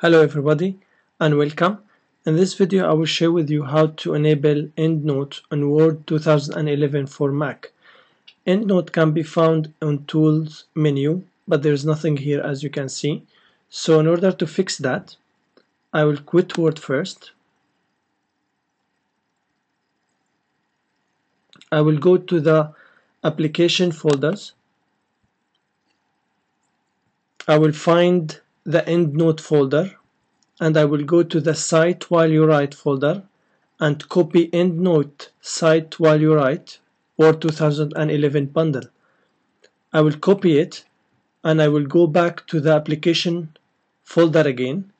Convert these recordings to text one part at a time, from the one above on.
Hello everybody and welcome. In this video I will share with you how to enable EndNote on Word 2011 for Mac. EndNote can be found on Tools menu but there is nothing here as you can see. So in order to fix that I will quit Word first. I will go to the application folders. I will find the EndNote folder and I will go to the Cite While You Write folder and copy EndNote Cite While You Write Word 2011 bundle. I will copy it and I will go back to the application folder again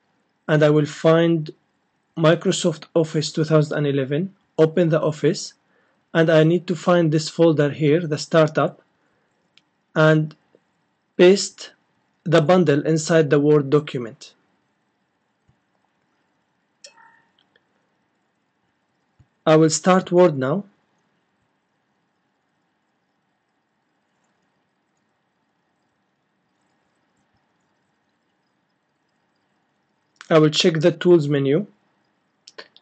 and I will find Microsoft Office 2011 open the office and I need to find this folder here the startup and paste the bundle inside the Word document. I will start Word now. I will check the tools menu.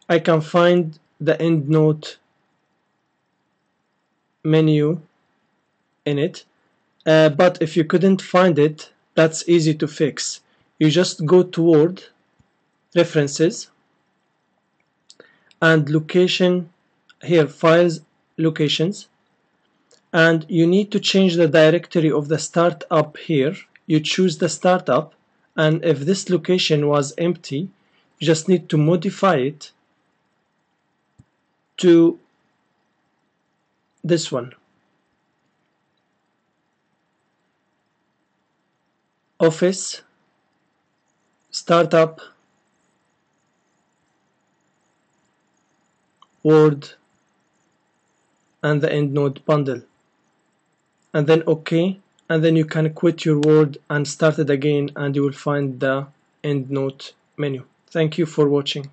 I can find the EndNote menu in it uh, but if you couldn't find it that's easy to fix. You just go toward references and location here files locations and you need to change the directory of the startup here. You choose the startup and if this location was empty you just need to modify it to this one office startup word and the endnote bundle. And then ok and then you can quit your word and start it again and you will find the endnote menu. Thank you for watching